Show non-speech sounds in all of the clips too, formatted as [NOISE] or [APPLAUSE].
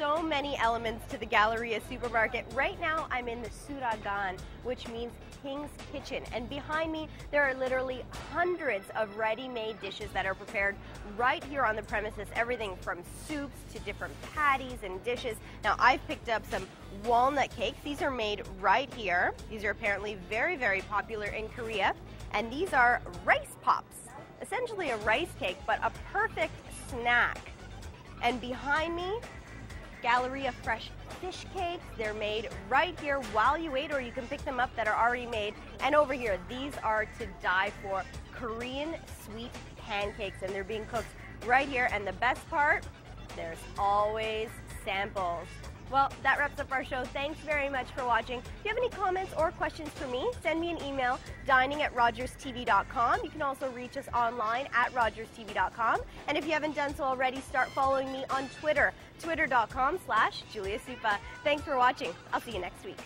so many elements to the Galleria supermarket. Right now, I'm in the Suragan, which means King's Kitchen. And behind me, there are literally hundreds of ready-made dishes that are prepared right here on the premises. Everything from soups to different patties and dishes. Now, I've picked up some walnut cakes. These are made right here. These are apparently very, very popular in Korea. And these are rice pops. Essentially a rice cake, but a perfect snack. And behind me, Galleria Fresh fish cakes. They're made right here while you wait, or you can pick them up that are already made. And over here, these are to die for Korean sweet pancakes, and they're being cooked right here. And the best part, there's always samples. Well, that wraps up our show. Thanks very much for watching. If you have any comments or questions for me, send me an email, dining at rogerstv.com. You can also reach us online at rogerstv.com. And if you haven't done so already, start following me on Twitter, twitter.com slash Julia Supa. Thanks for watching. I'll see you next week.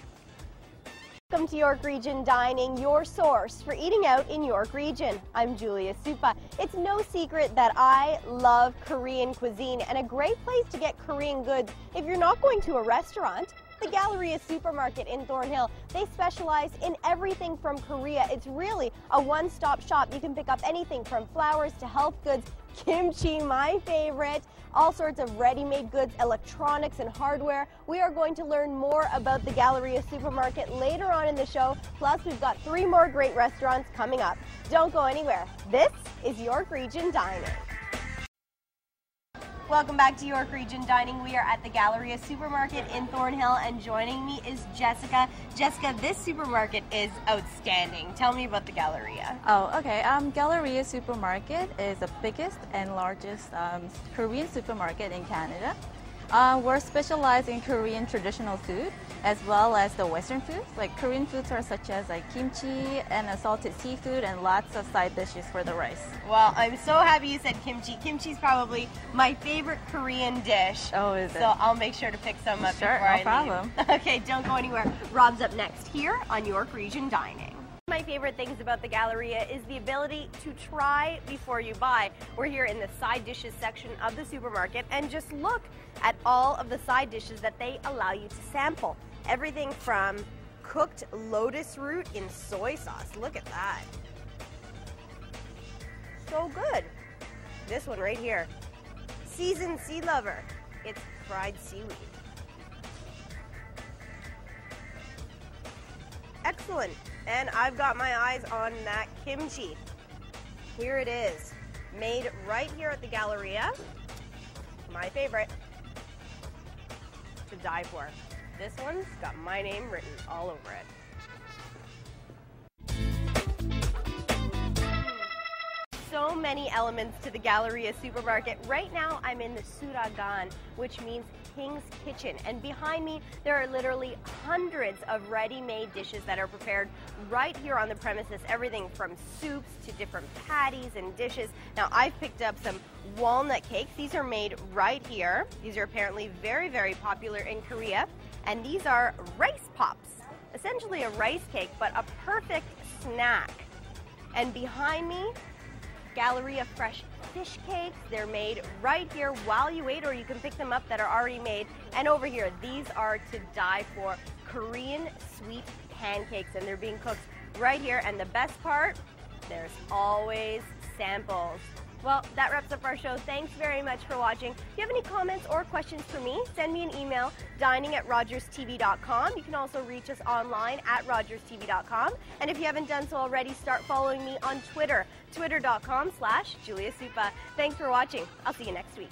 Welcome to York Region Dining, your source for eating out in York Region. I'm Julia Supa. It's no secret that I love Korean cuisine and a great place to get Korean goods if you're not going to a restaurant. The Galleria Supermarket in Thornhill, they specialize in everything from Korea. It's really a one-stop shop. You can pick up anything from flowers to health goods, kimchi, my favorite, all sorts of ready-made goods, electronics, and hardware. We are going to learn more about the Galleria Supermarket later on in the show. Plus, we've got three more great restaurants coming up. Don't go anywhere. This is York Region Dining. Welcome back to York Region Dining. We are at the Galleria Supermarket in Thornhill, and joining me is Jessica. Jessica, this supermarket is outstanding. Tell me about the Galleria. Oh, okay. Um, Galleria Supermarket is the biggest and largest um, Korean supermarket in Canada. Uh, we're specialized in Korean traditional food as well as the Western foods. Like Korean foods are such as like kimchi and salted seafood and lots of side dishes for the rice. Well, I'm so happy you said kimchi. Kimchi is probably my favorite Korean dish. Oh, is it? So I'll make sure to pick some up sure, before no I problem. leave. [LAUGHS] okay, don't go anywhere. Rob's up next here on York Region Dining. My favorite things about the Galleria is the ability to try before you buy. We're here in the side dishes section of the supermarket and just look at all of the side dishes that they allow you to sample. Everything from cooked lotus root in soy sauce. Look at that. So good. This one right here. Seasoned sea laver. It's fried seaweed. Excellent. And I've got my eyes on that kimchi. Here it is. Made right here at the Galleria. My favorite. To die for. This one's got my name written all over it. So many elements to the Galleria supermarket. Right now, I'm in the Suragan, which means King's Kitchen. And behind me, there are literally hundreds of ready-made dishes that are prepared right here on the premises. Everything from soups to different patties and dishes. Now, I've picked up some walnut cakes. These are made right here. These are apparently very, very popular in Korea. And these are rice pops. Essentially a rice cake, but a perfect snack. And behind me, Galleria Fresh fish cakes. They're made right here while you wait, or you can pick them up that are already made. And over here, these are to die for Korean sweet pancakes, and they're being cooked right here. And the best part, there's always samples. Well, that wraps up our show. Thanks very much for watching. If you have any comments or questions for me, send me an email, dining at rogerstv.com. You can also reach us online at rogerstv.com. And if you haven't done so already, start following me on Twitter, twitter.com slash Julia Supa. Thanks for watching. I'll see you next week.